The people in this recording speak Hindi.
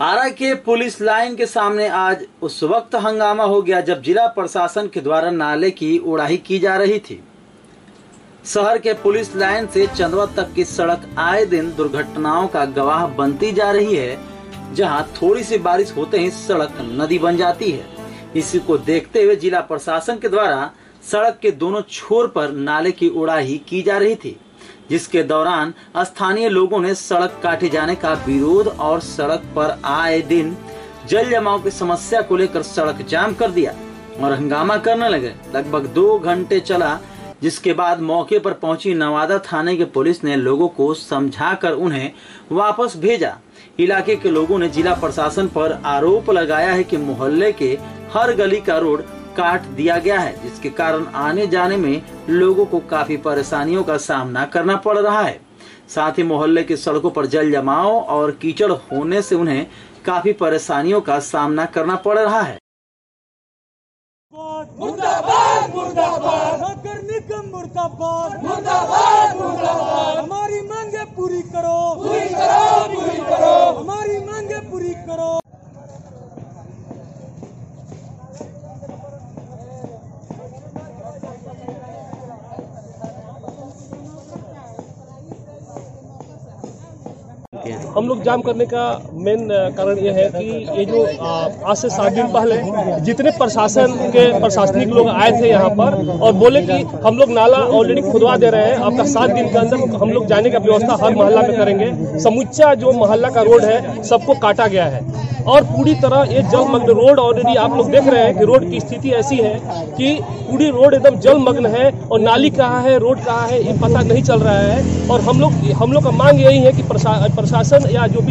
आरा के पुलिस लाइन के सामने आज उस वक्त हंगामा हो गया जब जिला प्रशासन के द्वारा नाले की उड़ाही की जा रही थी। शहर के पुलिस लाइन से चंदवा तक की सड़क आए दिन दुर्घटनाओं का गवाह बनती जा रही है, जहाँ थोड़ी सी बारिश होते ही सड़क नदी बन जाती है। इसी को देखते हुए जिला प्रशासन के द्वारा सड़क के दोनों छोर पर नाले की उड़ाही की जा रही थी, जिसके दौरान स्थानीय लोगों ने सड़क काटे जाने का विरोध और सड़क पर आए दिन जल जमाव की समस्या को लेकर सड़क जाम कर दिया और हंगामा करने लगे। लगभग दो घंटे चला, जिसके बाद मौके पर पहुँची नवादा थाने के पुलिस ने लोगों को समझाकर उन्हें वापस भेजा। इलाके के लोगों ने जिला प्रशासन पर आरोप लगाया है कि मोहल्ले के हर गली का रोड काट दिया गया है, जिसके कारण आने जाने में लोगों को काफ़ी परेशानियों का सामना करना पड़ रहा है। साथ ही मोहल्ले की सड़कों पर जल जमाव और कीचड़ होने से उन्हें काफ़ी परेशानियों का सामना करना पड़ रहा है। मुर्दाबाद मुर्दाबाद। मुर्दाबाद। हम लोग जाम करने का मेन कारण ये है कि ये जो आज से सात दिन पहले जितने प्रशासन के प्रशासनिक लोग आए थे यहाँ पर और बोले कि हम लोग नाला ऑलरेडी खुदवा दे रहे हैं, आपका सात दिन के अंदर हम लोग जाने का व्यवस्था हर मोहल्ला में करेंगे। समुच्चा जो मोहल्ला का रोड है, सबको काटा गया है। और पूरी तरह ये जलमग्न रोड ऑलरेडी आप लोग देख रहे हैं कि रोड की स्थिति ऐसी है कि पूरी रोड एकदम जलमग्न है और नाली कहाँ है रोड कहाँ है ये पता नहीं चल रहा है। और हम लोग हम लोग का मांग यही है कि प्रशा, प्रशासन या जो भी